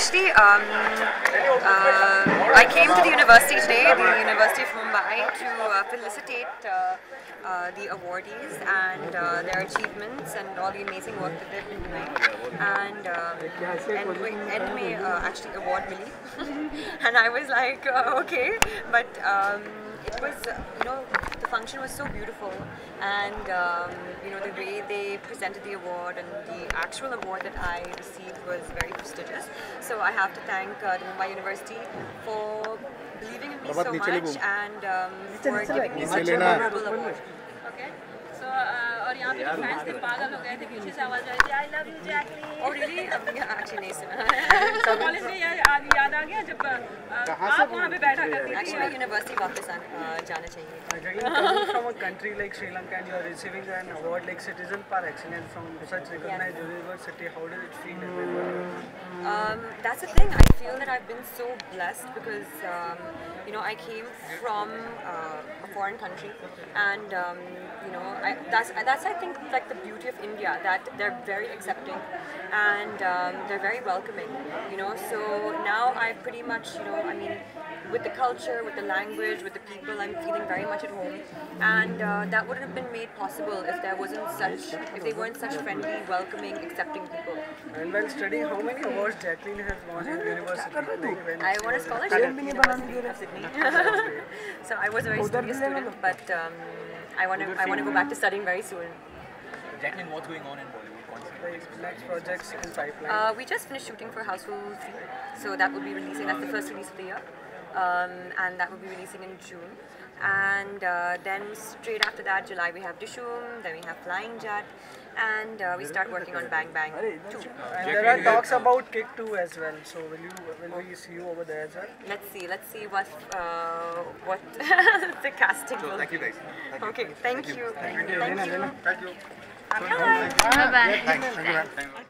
Actually, um, uh, I came to the university today, the University of Mumbai, to uh, felicitate uh, uh, the awardees and uh, their achievements and all the amazing work that they've been doing. And um, and me uh, actually award Millie, and I was like, okay, but um, it was uh, you know the function was so beautiful, and um, you know the way they presented the award and the actual award that I received was very prestigious. So I have to thank uh, the Mumbai University for believing in me so much and um, for giving me such a memorable award. Okay so और यहाँ पे fans थे पागल हो गए थे पीछे से आवाज आ रही थी I love you जैकली Oh really? Actually नहीं सुना. आ गया जब आप वहाँ पे बैठा करती थी? एक्चुअली यूनिवर्सिटी वापस जाना चाहिए। From a country like Sri Lanka and you are receiving an award like citizen per excellence from such recognised university how does it feel um that's the thing. I feel that i've been so blessed because um, you know I came from uh, a foreign country, and um, you know I, that's that's I think like the beauty of India that they're very accepting and um, they're very welcoming. You know, so now I pretty much you know I mean with the culture, with the language, with the people, I'm feeling very much at home, and uh, that wouldn't have been made possible if there wasn't such if they weren't such friendly, welcoming, accepting people. And while studying, how many awards Jacqueline has won in university? I she won a was scholarship at the University of Sydney. so I was a very studious student, but um, I want to I want to go back to studying very soon. Jacqueline, what's going on in Bollywood? Next projects in pipeline. Uh, we just finished shooting for Housefull 3, so that will be releasing. That's the first release of the year, um, and that will be releasing in June. And uh, then straight after that, July we have Dishoom, then we have Flying Jatt, and uh, we start working on Bang Bang 2. and there are talks about Kick 2 as well. So will you will we see you over there as well? Let's see, let's see what uh, what the casting will. Thank you guys. Thank you. Okay, thank you. Thank you. Thank you. Bye. Thank you. Bye bye. Thanks. Thank you, ma'am.